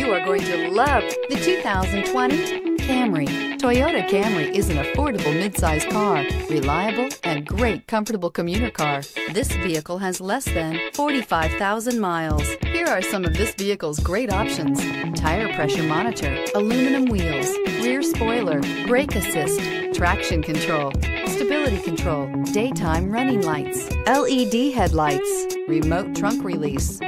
You are going to love the 2020 Camry. Toyota Camry is an affordable midsize car, reliable and great comfortable commuter car. This vehicle has less than 45,000 miles. Here are some of this vehicle's great options. Tire pressure monitor, aluminum wheels, rear spoiler, brake assist, traction control, stability control, daytime running lights, LED headlights, remote trunk release,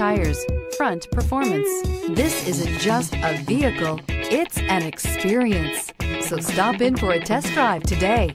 tires, front performance. This isn't just a vehicle, it's an experience. So stop in for a test drive today.